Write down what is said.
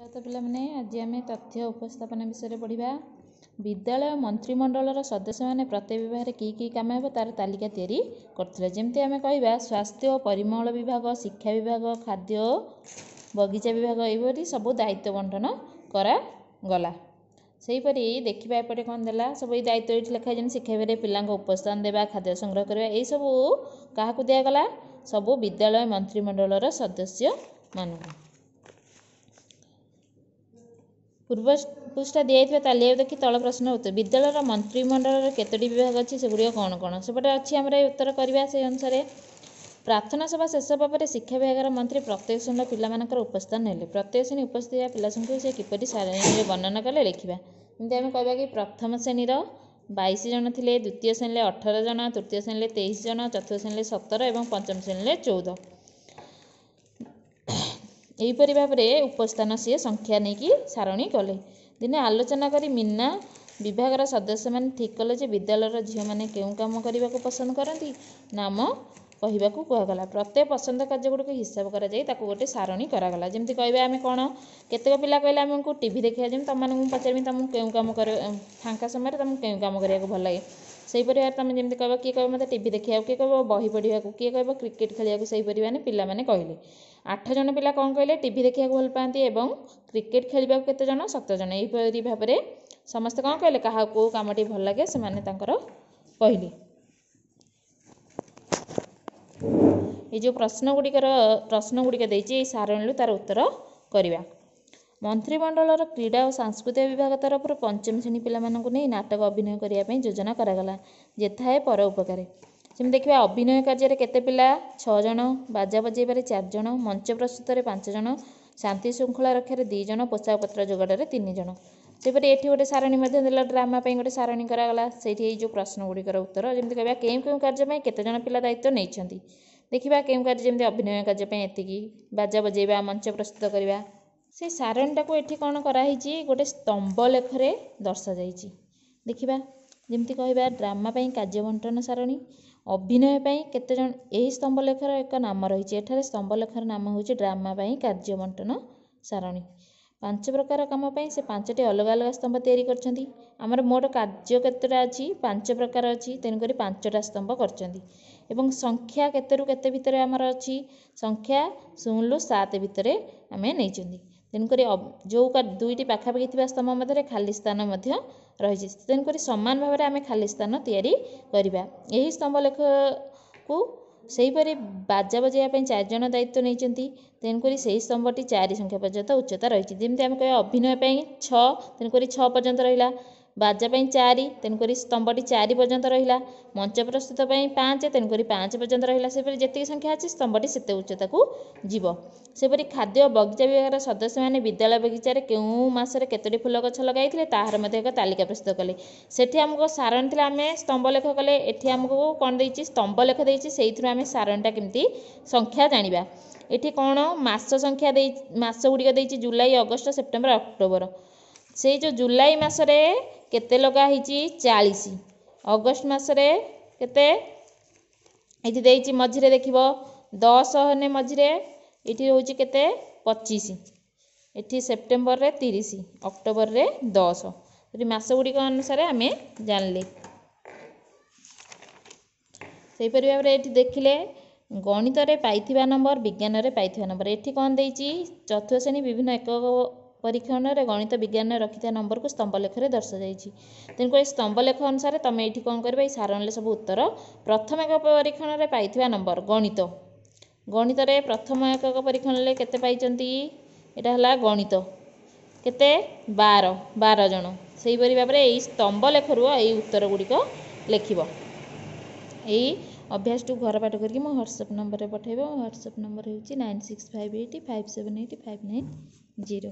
ତ ପିଲାମାନେ ଆଜି ଆମେ ତଥ୍ୟ ଉପସ୍ଥାପନ ବିଷୟରେ ପଢ଼ିବା। ବିଦ୍ୟାଳୟ ମନ୍ତ୍ରିମଣ୍ଡଳର ସଦସ୍ୟମାନେ ପ୍ରତ୍ୟେକ ବିଭାଗରେ କି କି କାମ ହେବ ତାର ତାଲିକା ତିଆରି କରିଥିଲେ। ଯେମିତି ଆମେ କହିବା ସ୍ୱାସ୍ଥ୍ୟ ଓ ପରିମଳ ବିଭାଗ ଶିକ୍ଷା ବିଭାଗ ଖାଦ୍ୟ ବଗିଚା ବିଭାଗ ଏହିପରି ସବୁ ଦାୟିତ୍ୱ ବଣ୍ଟନ କରାଗଲା। ସେହିପରି ଦେଖିବା ଏପଟେ କ'ଣ ଦେଲା ସବୁ ଏଇ ଦାୟିତ୍ୱ ଏଇଠି ଲେଖା ଯେମିତି ଶିକ୍ଷା ବିଭାଗରେ ପିଲାଙ୍କ ଉପସ୍ଥାନ ଦେବା ଖାଦ୍ୟ ସଂଗ୍ରହ କରିବା ଏହିସବୁ କାହାକୁ ଦିଆଗଲା? ସବୁ ବିଦ୍ୟାଳୟ ମନ୍ତ୍ରିମଣ୍ଡଳର ସଦସ୍ୟମାନଙ୍କୁ। ପୂର୍ବ ପୃଷ୍ଠା ଦିଆଯାଇଥିବା ତାଲିକା ଦେଖି ତଳ ପ୍ରଶ୍ନର ଉତ୍ତର। ବିଦ୍ୟାଳୟର ମନ୍ତ୍ରିମଣ୍ଡଳର କେତୋଟି ବିଭାଗ ଅଛି ସେଗୁଡ଼ିକ କ'ଣ କ'ଣ? ସେପଟେ ଅଛି ଆମର ଏ ଉତ୍ତର କରିବା ସେହି ଅନୁସାରେ ପ୍ରାର୍ଥନା ସଭା ଶେଷ ହେବା ପରେ ଶିକ୍ଷା ବିଭାଗର ମନ୍ତ୍ରୀ ପ୍ରତ୍ୟେକ ଶ୍ରେଣୀର ପିଲାମାନଙ୍କର ଉପସ୍ଥାନ ନେଲେ। ପ୍ରତ୍ୟେକ ଶ୍ରେଣୀ ଉପସ୍ଥିତ ଥିବା ପିଲା ସଂଖ୍ୟାକୁ ସେ କିପରି ସାରଣୀରେ ବର୍ଣ୍ଣନା କଲେ ଲେଖିବା। ଯେମିତି ଆମେ କହିବା କି ପ୍ରଥମ ଶ୍ରେଣୀର ବାଇଶ ଜଣ ଥିଲେ ଦ୍ୱିତୀୟ ଶ୍ରେଣୀରେ ଅଠର ଜଣ ତୃତୀୟ ଶ୍ରେଣୀରେ ତେଇଶ ଜଣ ଚତୁର୍ଥ ଶ୍ରେଣୀରେ ସତର ଏବଂ ପଞ୍ଚମ ଶ୍ରେଣୀରେ ଚଉଦ। ଏହିପରି ଭାବରେ ଉପସ୍ଥାନ ସିଏ ସଂଖ୍ୟା ନେଇକି ସାରଣୀ କଲେ। ଦିନେ ଆଲୋଚନା କରି ମିନା ବିଭାଗର ସଦସ୍ୟମାନେ ଠିକ୍ କଲେ ଯେ ବିଦ୍ୟାଳୟର ଝିଅମାନେ କେଉଁ କାମ କରିବାକୁ ପସନ୍ଦ କରନ୍ତି ନାମ କହିବାକୁ କୁହାଗଲା। ପ୍ରତ୍ୟେକ ପସନ୍ଦ କାର୍ଯ୍ୟଗୁଡ଼ିକୁ ହିସାବ କରାଯାଇ ତାକୁ ଗୋଟେ ସାରଣୀ କରାଗଲା। ଯେମିତି କହିବା ଆମେ କ'ଣ? କେତେକ ପିଲା କହିଲେ ଆମକୁ ଟିଭି ଦେଖିବା ଯେମିତି ତୁମମାନଙ୍କୁ ମୁଁ ପଚାରିବି ତୁମକୁ କେଉଁ କାମ କର ଫାଙ୍କା ସମୟରେ ତୁମକୁ କେଉଁ କାମ କରିବାକୁ ଭଲ ଲାଗେ? ସେହିପରି ଭାବରେ ତୁମେ ଯେମିତି କହିବ କିଏ କହିବ ମୋତେ ଟିଭି ଦେଖିବାକୁ କିଏ କହିବ ବହି ପଢ଼ିବାକୁ କିଏ କହିବ କ୍ରିକେଟ୍ ଖେଳିବାକୁ ସେହିପରି ମାନେ ପିଲାମାନେ କହିଲେ। ଆଠ ଜଣ ପିଲା କ'ଣ କହିଲେ? ଟିଭି ଦେଖିବାକୁ ଭଲ ପାଆନ୍ତି ଏବଂ କ୍ରିକେଟ୍ ଖେଳିବାକୁ କେତେ ଜଣ? ସତ ଜଣ। ଏହିପରି ଭାବରେ ସମସ୍ତେ କ'ଣ କହିଲେ? କାହାକୁ କେଉଁ କାମଟି ଭଲ ଲାଗେ ସେମାନେ ତାଙ୍କର କହିଲେ। ଏଇ ଯେଉଁ ପ୍ରଶ୍ନ ଗୁଡ଼ିକର ପ୍ରଶ୍ନ ଗୁଡ଼ିକ ଦେଇଛି ଏଇ ସାରଣୀରୁ ତାର ଉତ୍ତର କରିବା। ମନ୍ତ୍ରିମଣ୍ଡଳର କ୍ରୀଡ଼ା ଓ ସାଂସ୍କୃତିକ ବିଭାଗ ତରଫରୁ ପଞ୍ଚମ ଶ୍ରେଣୀ ପିଲାମାନଙ୍କୁ ନେଇ ନାଟକ ଅଭିନୟ କରିବା ପାଇଁ ଯୋଜନା କରାଗଲା ଯେଥାଏ ପର ଉପକାରେ। ଯେମିତି ଦେଖିବା ଅଭିନୟ କାର୍ଯ୍ୟରେ କେତେ ପିଲା? ଛଅ ଜଣ ବାଜା ବଜାଇବାରେ ଚାରି ଜଣ ମଞ୍ଚ ପ୍ରସ୍ତୁତରେ ପାଞ୍ଚ ଜଣ ଶାନ୍ତି ଶୃଙ୍ଖଳା ରକ୍ଷାରେ ଦୁଇ ଜଣ ପୋଷାକ ପତ୍ର ଯୋଗାଡ଼ରେ ତିନି ଜଣ। ସେପରି ଏଠି ଗୋଟେ ସାରଣୀ ମଧ୍ୟ ଦେଲା ଡ୍ରାମା ପାଇଁ ଗୋଟେ ସାରଣୀ କରାଗଲା। ସେଇଠି ଏଇ ଯେଉଁ ପ୍ରଶ୍ନ ଗୁଡ଼ିକର ଉତ୍ତର ଯେମିତି କହିବା କେଉଁ କେଉଁ କାର୍ଯ୍ୟ ପାଇଁ କେତେ ଜଣ ପିଲା ଦାୟିତ୍ୱ ନେଇଛନ୍ତି? ଦେଖିବା କେଉଁ କାର୍ଯ୍ୟ ଯେମିତି ଅଭିନୟ କାର୍ଯ୍ୟ ପାଇଁ ଏତିକି? ବାଜା ବଜାଇବା ମଞ୍ଚ ପ୍ରସ୍ତୁତ କରିବା ସେଇ ସାରଣୀଟାକୁ ଏଠି କ'ଣ କରାହେଇଛି? ଗୋଟେ ସ୍ତମ୍ଭ ଲେଖରେ ଦର୍ଶାଯାଇଛି ଦେଖିବା ଯେମିତି କହିବା ଡ୍ରାମା ପାଇଁ କାର୍ଯ୍ୟ ବଣ୍ଟନ ସାରଣୀ ଅଭିନୟ ପାଇଁ କେତେ ଜଣ ଏହି ସ୍ତମ୍ଭ ଲେଖର ଏକ ନାମ ରହିଛି। ଏଠାରେ ସ୍ତମ୍ଭ ଲେଖର ନାମ ହେଉଛି ଡ୍ରାମା ପାଇଁ କାର୍ଯ୍ୟ ବଣ୍ଟନ ସାରଣୀ। ପାଞ୍ଚ ପ୍ରକାର କାମ ପାଇଁ ସେ ପାଞ୍ଚଟି ଅଲଗା ଅଲଗା ସ୍ତମ୍ଭ ତିଆରି କରିଛନ୍ତି। ଆମର ମୋଟ କାର୍ଯ୍ୟ କେତେଟା ଅଛି? ପାଞ୍ଚ ପ୍ରକାର ଅଛି। ତେଣୁକରି ପାଞ୍ଚଟା ସ୍ତମ୍ଭ କରିଛନ୍ତି। ଏବଂ ସଂଖ୍ୟା କେତେରୁ କେତେ ଭିତରେ ଆମର ଅଛି? ସଂଖ୍ୟା ଶୂନରୁ ସାତ ଭିତରେ ଆମେ ନେଇଛନ୍ତି। ତେଣୁକରି ଯେଉଁ ଦୁଇଟି ପାଖାପାଖି ଥିବା ସ୍ତମ୍ଭ ମଧ୍ୟରେ ଖାଲି ସ୍ଥାନ ମଧ୍ୟ ରହିଛି। ତେଣୁକରି ସମାନ ଭାବରେ ଆମେ ଖାଲି ସ୍ଥାନ ତିଆରି କରିବା। ଏହି ସ୍ତମ୍ଭ ଲେଖକୁ ସେହିପରି ବାଜା ବଜାଇବା ପାଇଁ ଚାରିଜଣ ଦାୟିତ୍ୱ ନେଇଛନ୍ତି। ତେଣୁକରି ସେହି ସ୍ତମ୍ଭଟି ଚାରି ସଂଖ୍ୟା ପର୍ଯ୍ୟନ୍ତ ଉଚ୍ଚତା ରହିଛି। ଯେମିତି ଆମେ କହିବା ଅଭିନୟ ପାଇଁ ଛଅ ତେଣୁକରି ଛଅ ପର୍ଯ୍ୟନ୍ତ ରହିଲା। ବାଜା ପାଇଁ ଚାରି ତେଣୁକରି ସ୍ତମ୍ଭଟି ଚାରି ପର୍ଯ୍ୟନ୍ତ ରହିଲା। ମଞ୍ଚ ପ୍ରସ୍ତୁତ ପାଇଁ ପାଞ୍ଚ ତେଣୁକରି ପାଞ୍ଚ ପର୍ଯ୍ୟନ୍ତ ରହିଲା। ସେପରି ଯେତିକି ସଂଖ୍ୟା ଅଛି ସ୍ତମ୍ଭଟି ସେତେ ଉଚ୍ଚତାକୁ ଯିବ। ସେପରି ଖାଦ୍ୟ ବଗିଚା ବିଭାଗର ସଦସ୍ୟମାନେ ବିଦ୍ୟାଳୟ ବଗିଚାରେ କେଉଁ ମାସରେ କେତୋଟି ଫୁଲ ଗଛ ଲଗାଇଥିଲେ ତାହାର ମଧ୍ୟ ଏକ ତାଲିକା ପ୍ରସ୍ତୁତ କଲେ। ସେଠି ଆମକୁ ସାରଣୀ ଥିଲା ଆମେ ସ୍ତମ୍ଭ ଲେଖ କଲେ। ଏଠି ଆମକୁ କ'ଣ ଦେଇଛି? ସ୍ତମ୍ଭ ଲେଖ ଦେଇଛି। ସେଇଥିରୁ ଆମେ ସାରଣୀଟା କେମିତି ସଂଖ୍ୟା ଜାଣିବା। ଏଠି କ'ଣ ମାସ ସଂଖ୍ୟା ଦେଇ ମାସ ଗୁଡ଼ିକ ଦେଇଛି। July August September October. ସେଇ ଯେଉଁ ଜୁଲାଇ ମାସରେ କେତେ ଲଗା ହେଇଛି? ଚାଳିଶ। ଅଗଷ୍ଟ ମାସରେ କେତେ? ଏଠି ଦେଇଛି ମଝିରେ ଦେଖିବ ଦଶ ହେନେ ମଝିରେ ଏଠି ହେଉଛି କେତେ? ପଚିଶ। ଏଠି ସେପ୍ଟେମ୍ବରରେ ତିରିଶ ଅକ୍ଟୋବରରେ ଦଶ। ଏଠି ମାସ ଗୁଡ଼ିକ ଅନୁସାରେ ଆମେ ଜାଣିଲେ। ସେହିପରି ଭାବରେ ଏଠି ଦେଖିଲେ ଗଣିତରେ ପାଇଥିବା ନମ୍ବର ବିଜ୍ଞାନରେ ପାଇଥିବା ନମ୍ବର। ଏଠି କ'ଣ ଦେଇଛି? ଚତୁର୍ଥ ଶ୍ରେଣୀ ବିଭିନ୍ନ ଏକକ ପରୀକ୍ଷଣରେ ଗଣିତ ବିଜ୍ଞାନରେ ରଖିଥିବା ନମ୍ବରକୁ ସ୍ତମ୍ଭ ଲେଖରେ ଦର୍ଶାଯାଇଛି ତେଣୁକରି ସ୍ତମ୍ଭ ଲେଖ ଅନୁସାରେ ତୁମେ ଏଇଠି କ'ଣ କରିବ? ଏଇ ସାରଣୀରେ ସବୁ ଉତ୍ତର ପ୍ରଥମ ଏକ ପରୀକ୍ଷଣରେ ପାଇଥିବା ନମ୍ବର ଗଣିତ। ଗଣିତରେ ପ୍ରଥମ ଏକକ ପରୀକ୍ଷଣରେ କେତେ ପାଇଛନ୍ତି? ଏଇଟା ହେଲା ଗଣିତ। କେତେ? ବାର ବାର ଜଣ। ସେହିପରି ଭାବରେ ଏଇ ସ୍ତମ୍ଭ ଲେଖରୁ ଏଇ ଉତ୍ତର ଗୁଡ଼ିକ ଲେଖିବ। ଏଇ ଅଭ୍ୟାସଟିକୁ ଘର ପାଠ କରିକି ମୋ ହ୍ୱାଟ୍ସଆପ୍ ନମ୍ବରରେ ପଠାଇବ। ହ୍ୱାଟ୍ସଆପ୍ ନମ୍ବର ହେଉଛି nine six five eight five seven eight five nine zero.